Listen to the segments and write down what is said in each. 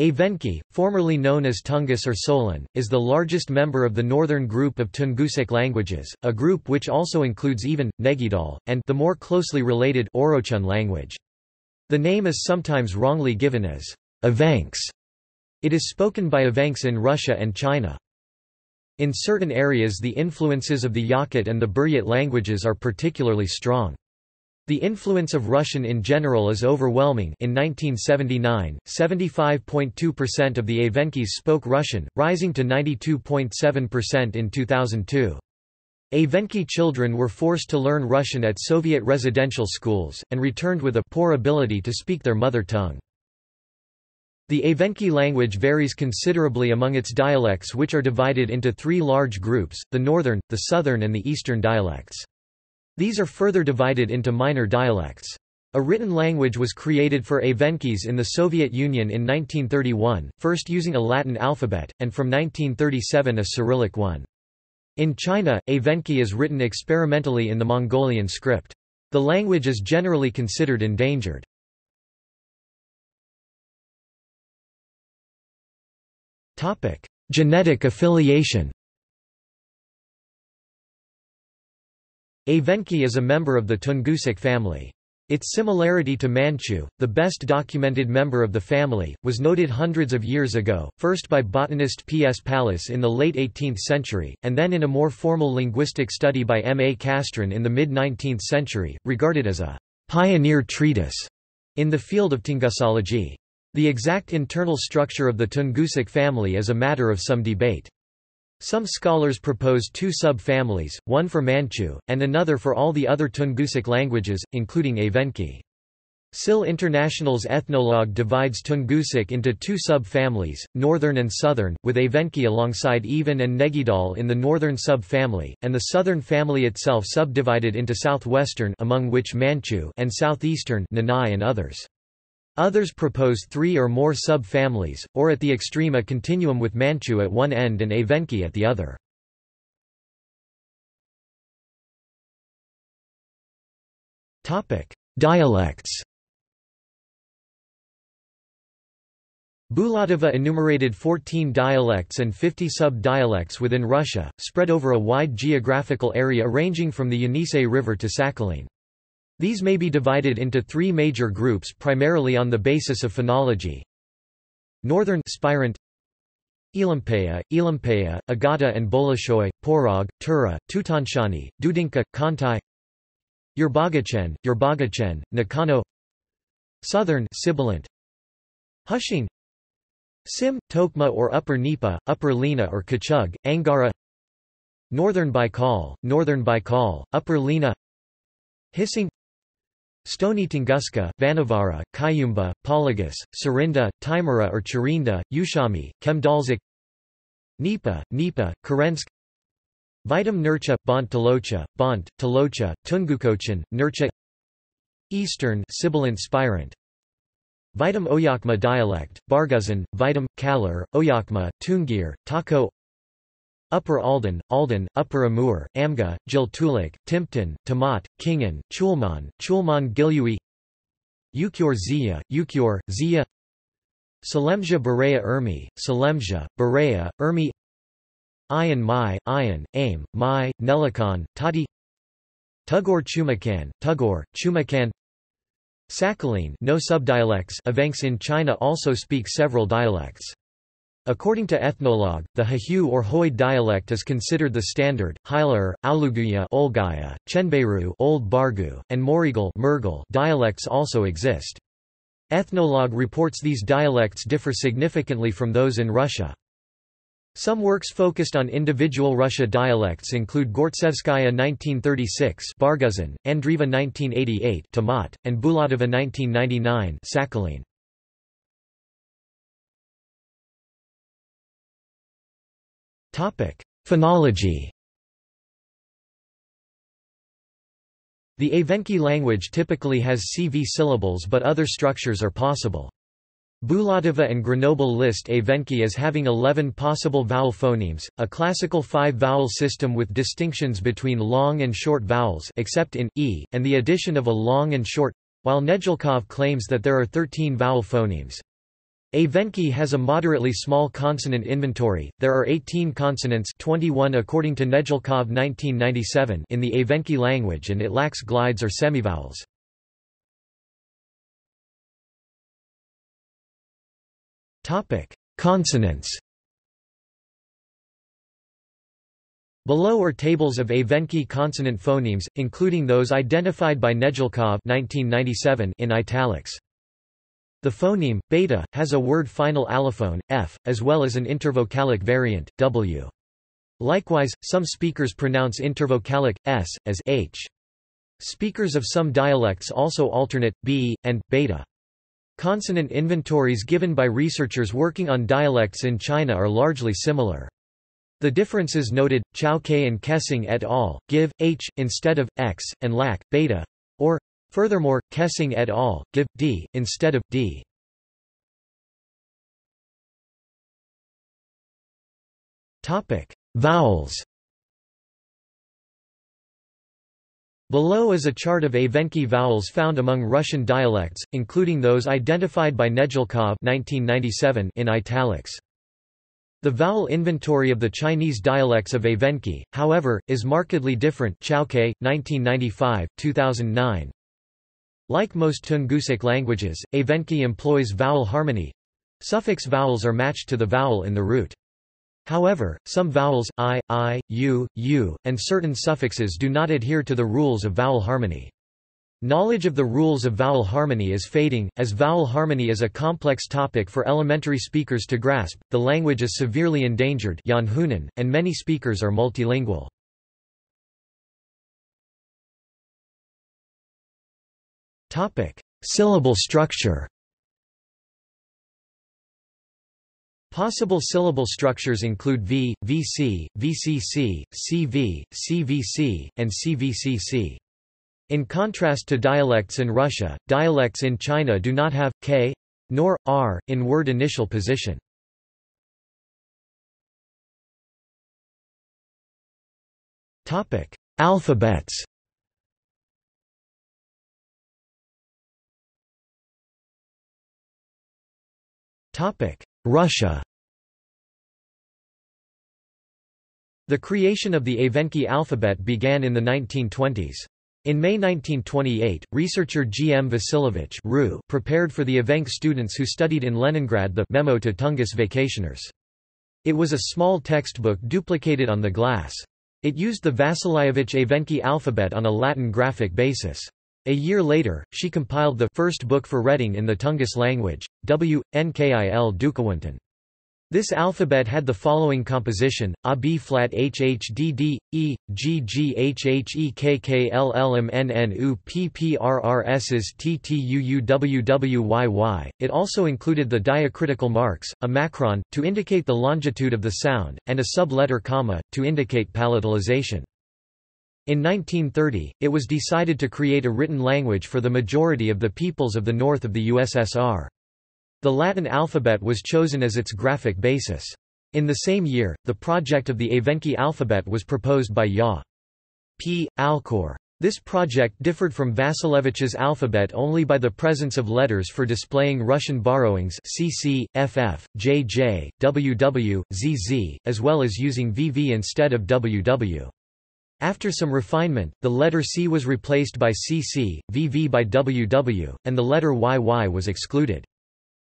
Evenki, formerly known as Tungus or Solon, is the largest member of the northern group of Tungusic languages, a group which also includes even, Negidal, and the more closely related Orochun language. The name is sometimes wrongly given as Evenks. It is spoken by Evenks in Russia and China. In certain areas the influences of the Yakut and the Buryat languages are particularly strong. The influence of Russian in general is overwhelming in 1979, 75.2% of the Evenkis spoke Russian, rising to 92.7% in 2002. Evenki children were forced to learn Russian at Soviet residential schools, and returned with a poor ability to speak their mother tongue. The Evenki language varies considerably among its dialects which are divided into three large groups, the northern, the southern and the eastern dialects. These are further divided into minor dialects. A written language was created for Evenkis in the Soviet Union in 1931, first using a Latin alphabet, and from 1937 a Cyrillic one. In China, Evenki is written experimentally in the Mongolian script. The language is generally considered endangered. Genetic affiliation Evenki is a member of the Tungusic family. Its similarity to Manchu, the best documented member of the family, was noted hundreds of years ago, first by botanist P. S. Pallas in the late 18th century, and then in a more formal linguistic study by M. A. Castrén in the mid-19th century, regarded as a pioneer treatise in the field of Tungusology. The exact internal structure of the Tungusic family is a matter of some debate. Some scholars propose two sub-families, one for Manchu, and another for all the other Tungusic languages, including Evenki. SIL International's ethnologue divides Tungusic into two sub-families, northern and southern, with Evenki alongside Even and Negidal in the northern sub-family, and the southern family itself subdivided into southwestern among which Manchu and southeastern Nanai and others. Others propose three or more sub-families, or at the extreme a continuum with Manchu at one end and Evenki at the other. Dialects Bulatova enumerated 14 dialects and 50 sub-dialects within Russia, spread over a wide geographical area ranging from the Yenisei River to Sakhalin. These may be divided into three major groups primarily on the basis of phonology. Northern Spirant Ilimpeya, Ilimpeya, Agata and Bolshoi, Porog, Tura, Tutonchany, Dudinka, Khantai Yerbogachen, Yerbogachen, Nakano Southern Sibilant Hushing Sym, Tokma or Upper Nepa, Upper Lena or Kachug, Angara Northern Baikal, Northern Baikal, Upper Lena Hissing Stony Tunguska, Vanavara, Kuyumba, Poligus, Surinda, Taimura or Chirinda, Uchami, Kemdalzik Nepa, Nepa, Kirensk Vitim Nercha, Baunt Talocha, Baunt, Talocha, Tungukochan, Nercha Eastern Sibilant Spirant. Vitim Olyokma dialect, Barguzin, Vitim, Kalar, Olyokma, Tungir, Tokko Upper Aldan, Aldan, Upper Amur, Amga, Dzheltulak, Timpton, Tommot, Khingan, Chulman, Chulman Gilyui Uchur Zeya, Uchur, Zeya Selemdzha Bureya Urmi, Selemdzha, Bureya, Urmi Ayan Mai, Ayan, Aim, Mai, Nelikan, Totti Tugor Chumikan, Tugor, Chumikan Sakhalin no subdialects Evenks in China also speak several dialects. According to ethnologue, the Hahu or Hoid dialect is considered the standard. Hilar, Auluguya, Olgaya, Chenbeiru, Old Bargu, and Morigal dialects also exist. Ethnologue reports these dialects differ significantly from those in Russia. Some works focused on individual Russia dialects include Gortsevskaya 1936 Barguzin, Andreeva 1988 Tommot, and Bulatova 1999 Sakhalin. Phonology The Evenki language typically has CV syllables but other structures are possible. Bulatova and Grenoble list Evenki as having 11 possible vowel phonemes, a classical five-vowel system with distinctions between long and short vowels except in, e, and the addition of a long and short, while Nedjalkov claims that there are 13 vowel phonemes. Evenki has a moderately small consonant inventory. There are 18 consonants, 21 according to Nedjalkov 1997 in the Evenki language and it lacks glides or semivowels. Topic: Consonants. Below are tables of Evenki consonant phonemes, including those identified by Nedjalkov 1997 in italics. The phoneme, beta, has a word final allophone, f, as well as an intervocalic variant, w. Likewise, some speakers pronounce intervocalic, s, as h. Speakers of some dialects also alternate, b, and, beta. Consonant inventories given by researchers working on dialects in China are largely similar. The differences noted, Chao-Ke and Kessing et al., give, h, instead of, x, and lack, beta, or, Furthermore, Kessing et al. give d instead of d. Topic: Vowels. Below is a chart of Evenki vowels found among Russian dialects, including those identified by Nedjalkov 1997 in italics. The vowel inventory of the Chinese dialects of Evenki, however, is markedly different Chao-Ke, 1995, 2009, like most Tungusic languages, Evenki employs vowel harmony. Suffix vowels are matched to the vowel in the root. However, some vowels, i, i, u, u, and certain suffixes do not adhere to the rules of vowel harmony. Knowledge of the rules of vowel harmony is fading, as vowel harmony is a complex topic for elementary speakers to grasp, the language is severely endangered and many speakers are multilingual. Topic: Syllable structure. Possible syllable structures include V, VC, VCC, CV, CVC, and CVCC. In contrast to dialects in Russia, dialects in China do not have k nor r in word initial position. Topic: Alphabets. Russia The creation of the Evenki alphabet began in the 1920s. In May 1928, researcher G. M. Vasilevich prepared for the Evenk students who studied in Leningrad the Memo to Tungus Vacationers. It was a small textbook duplicated on the glass. It used the Vasilevich Evenki alphabet on a Latin graphic basis. A year later, she compiled the first book for reading in the Tungus language, W. Nkil. This alphabet had the following composition: A B flat H H D D E G G H H E K K L L M N N U P P R R S S T T U U W W Y Y. It also included the diacritical marks, a macron to indicate the longitude of the sound, and a sub-letter comma to indicate palatalization. In 1930, it was decided to create a written language for the majority of the peoples of the north of the USSR. The Latin alphabet was chosen as its graphic basis. In the same year, the project of the Evenki alphabet was proposed by Ya. P. Alkor. This project differed from Vasilevich's alphabet only by the presence of letters for displaying Russian borrowings CC, FF, JJ, WW, ZZ, as well as using VV instead of WW. After some refinement, the letter C was replaced by CC, VV by WW, and the letter YY was excluded.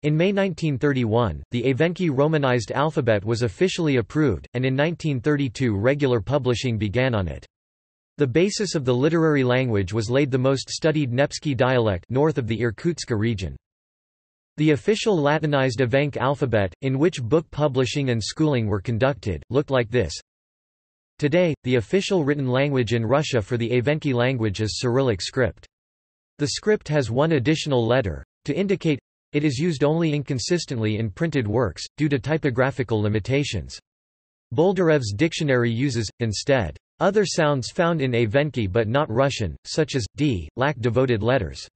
In May 1931, the Evenki Romanized alphabet was officially approved, and in 1932 regular publishing began on it. The basis of the literary language was laid the most studied Nepsky dialect north of the Irkutsk region. The official Latinized Evenk alphabet, in which book publishing and schooling were conducted, looked like this Today, the official written language in Russia for the Evenki language is Cyrillic script. The script has one additional letter, to indicate it is used only inconsistently in printed works, due to typographical limitations. Boldyrev's dictionary uses, instead, other sounds found in Evenki but not Russian, such as, d, lack devoted letters.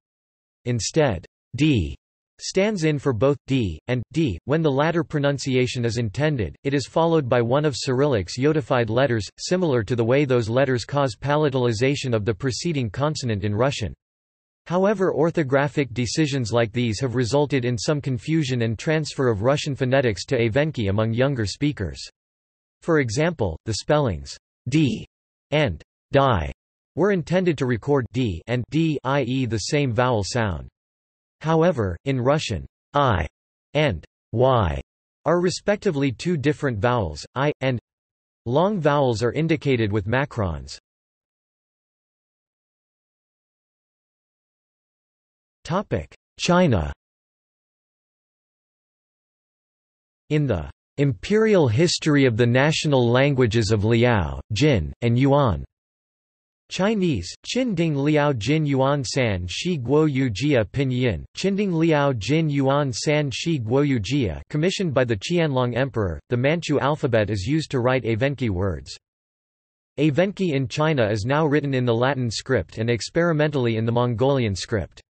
Instead, d stands in for both d and d. When the latter pronunciation is intended, it is followed by one of Cyrillic's yodified letters, similar to the way those letters cause palatalization of the preceding consonant in Russian. However orthographic decisions like these have resulted in some confusion and transfer of Russian phonetics to Evenki among younger speakers. For example, the spellings d and die were intended to record d and d i.e. the same vowel sound. However, in Russian, i and y are respectively two different vowels, i, and long vowels are indicated with macrons. China In the Imperial History of the National Languages of Liao, Jin, and Yuan Chinese, Qinding Liao Jin Yuan San Shi Guo Yu Jia Pinyin, Qinding Liao Jin Yuan San Shi Guo Yu Jia commissioned by the Qianlong Emperor, the Manchu alphabet is used to write Evenki words. Evenki in China is now written in the Latin script and experimentally in the Mongolian script.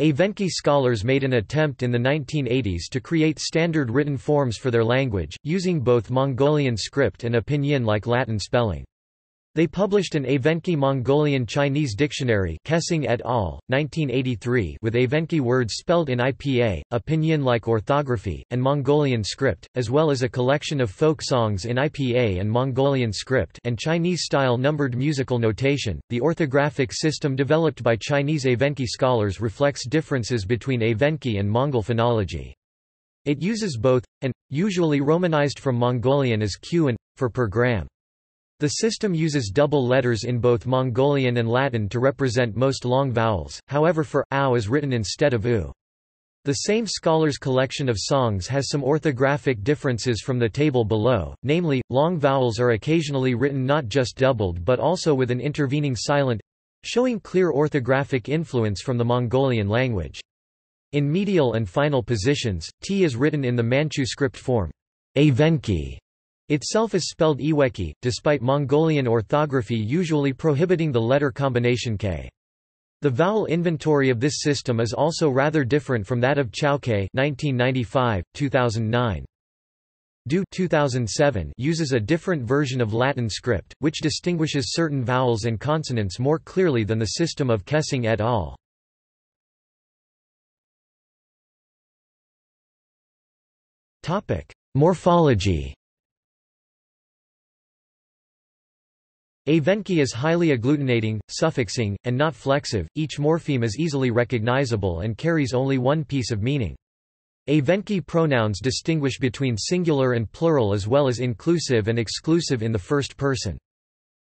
Evenki scholars made an attempt in the 1980s to create standard written forms for their language, using both Mongolian script and a pinyin-like Latin spelling. They published an Evenki Mongolian Chinese dictionary Kessing et al., 1983 with Evenki words spelled in IPA, a pinyin-like orthography, and Mongolian script, as well as a collection of folk songs in IPA and Mongolian script and Chinese-style numbered musical notation. The orthographic system developed by Chinese Evenki scholars reflects differences between Evenki and Mongol phonology. It uses both, and, usually romanized from Mongolian as q and, for per gram. The system uses double letters in both Mongolian and Latin to represent most long vowels, however for ow is written instead of u. The same scholar's collection of songs has some orthographic differences from the table below, namely, long vowels are occasionally written not just doubled but also with an intervening silent—showing clear orthographic influence from the Mongolian language. In medial and final positions, t is written in the Manchu script form. Evenki Itself is spelled Iweki, despite Mongolian orthography usually prohibiting the letter combination k. The vowel inventory of this system is also rather different from that of Chao-Ke 1995, 2009. Du 2007 uses a different version of Latin script, which distinguishes certain vowels and consonants more clearly than the system of Kessing et al. Morphology Evenki is highly agglutinating, suffixing, and not flexive, each morpheme is easily recognizable and carries only one piece of meaning. Evenki pronouns distinguish between singular and plural as well as inclusive and exclusive in the first person.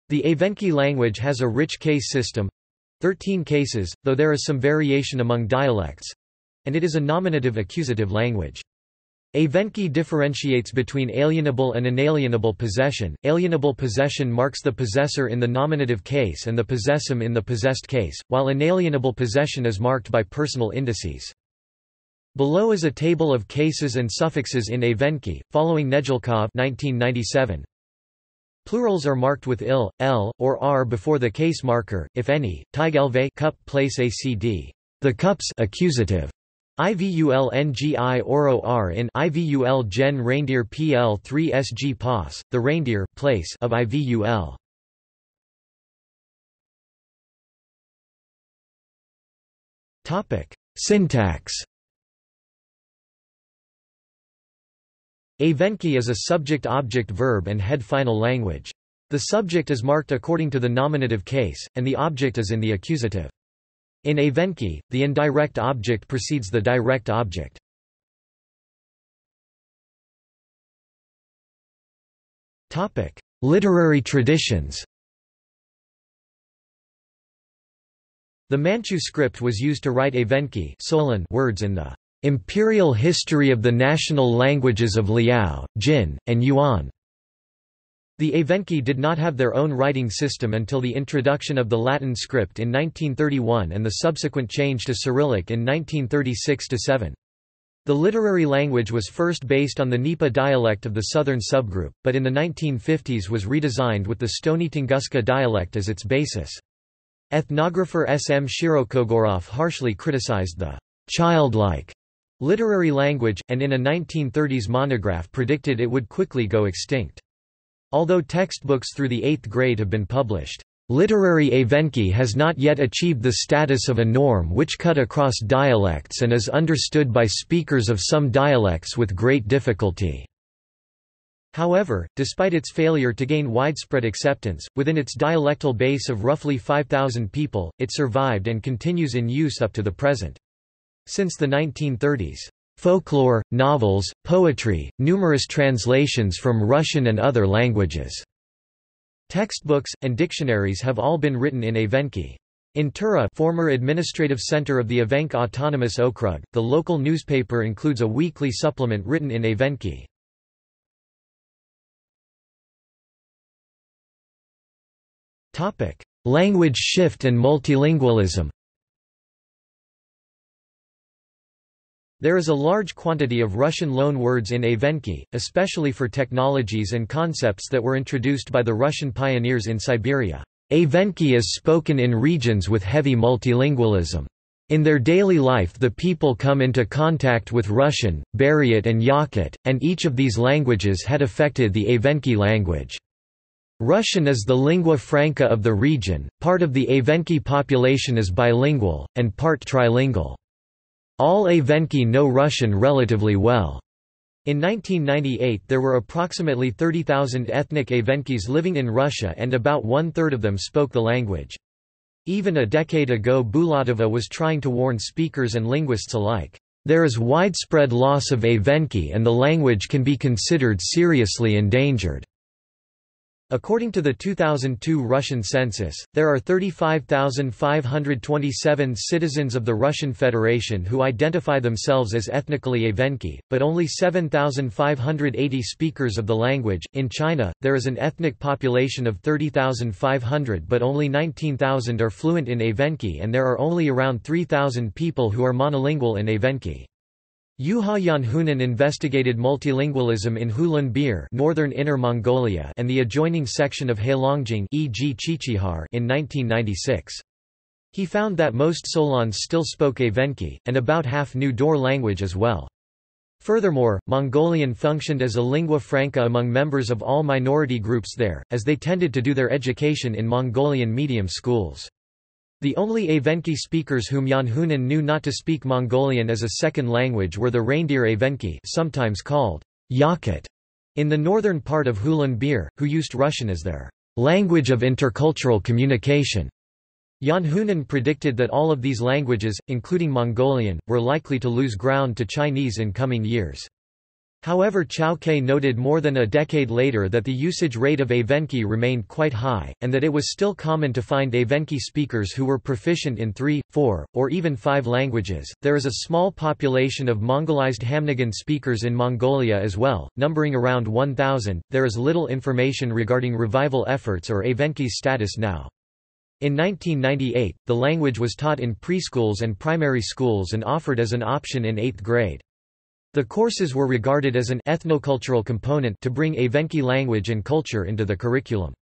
The Evenki language has a rich case system—13 cases, though there is some variation among dialects—and it is a nominative accusative language. Evenki differentiates between alienable and inalienable possession. Alienable possession marks the possessor in the nominative case and the possessum in the possessed case, while inalienable possession is marked by personal indices. Below is a table of cases and suffixes in Evenki, following Nedjalkov 1997. Plurals are marked with il, l, or r before the case marker, if any. Tigelve cup place acd. The cups accusative IVULNGI Oro R in IVUL Gen Reindeer PL 3 SG POS, the reindeer place of IVUL. Topic: Syntax. Evenki is a subject-object verb and head-final language. The subject is marked according to the nominative case, and the object is in the accusative. In Evenki, the indirect object precedes the direct object. Literary traditions The Manchu script was used to write Evenki words in the Imperial History of the National Languages of Liao, Jin, and Yuan. The Evenki did not have their own writing system until the introduction of the Latin script in 1931 and the subsequent change to Cyrillic in 1936–7. The literary language was first based on the Nepa dialect of the southern subgroup, but in the 1950s was redesigned with the Stony Tunguska dialect as its basis. Ethnographer S. M. Shirokogorov harshly criticized the childlike literary language, and in a 1930s monograph predicted it would quickly go extinct. Although textbooks through the eighth grade have been published. Literary Evenki has not yet achieved the status of a norm which cut across dialects and is understood by speakers of some dialects with great difficulty. However, despite its failure to gain widespread acceptance, within its dialectal base of roughly 5,000 people, it survived and continues in use up to the present. Since the 1930s, folklore, novels, poetry, numerous translations from Russian and other languages, textbooks, and dictionaries have all been written in Evenki. In Tura former administrative center of the Evenk Autonomous Okrug, the local newspaper includes a weekly supplement written in Evenki. Language shift and multilingualism. There is a large quantity of Russian loan words in Evenki, especially for technologies and concepts that were introduced by the Russian pioneers in Siberia. Evenki is spoken in regions with heavy multilingualism. In their daily life the people come into contact with Russian, Buryat and Yakut, and each of these languages had affected the Evenki language. Russian is the lingua franca of the region, part of the Evenki population is bilingual, and part trilingual. All Evenki know Russian relatively well. In 1998 there were approximately 30,000 ethnic Evenkis living in Russia and about one-third of them spoke the language. Even a decade ago Bulatova was trying to warn speakers and linguists alike, "...there is widespread loss of Evenki and the language can be considered seriously endangered." According to the 2002 Russian census, there are 35,527 citizens of the Russian Federation who identify themselves as ethnically Evenki, but only 7,580 speakers of the language. In China, there is an ethnic population of 30,500 but only 19,000 are fluent in Evenki and there are only around 3,000 people who are monolingual in Evenki. Juha Janhunen investigated multilingualism in Hulunbuir northern Inner Mongolia and the adjoining section of Heilongjiang e.g. Qiqihar in 1996. He found that most Solons still spoke Evenki, and about half knew Daur language as well. Furthermore, Mongolian functioned as a lingua franca among members of all minority groups there, as they tended to do their education in Mongolian medium schools. The only Evenki speakers whom Janhunen knew not to speak Mongolian as a second language were the reindeer Evenki sometimes called Yakut in the northern part of Hulunbuir, who used Russian as their language of intercultural communication. Janhunen predicted that all of these languages, including Mongolian, were likely to lose ground to Chinese in coming years. However Chao Ke noted more than a decade later that the usage rate of Evenki remained quite high, and that it was still common to find Evenki speakers who were proficient in three, four, or even five languages. There is a small population of Mongolized Khamnigan speakers in Mongolia as well, numbering around 1,000. There is little information regarding revival efforts or Evenki's status now. In 1998, the language was taught in preschools and primary schools and offered as an option in 8th grade. The courses were regarded as an ethnocultural component to bring Evenki language and culture into the curriculum.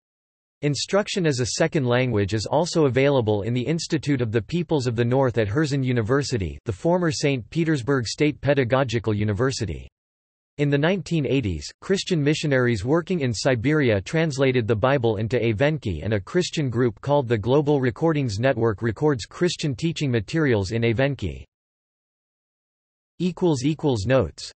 Instruction as a second language is also available in the Institute of the Peoples of the North at Herzen University the former St. Petersburg State Pedagogical University. In the 1980s, Christian missionaries working in Siberia translated the Bible into Evenki and a Christian group called the Global Recordings Network records Christian teaching materials in Evenki. Notes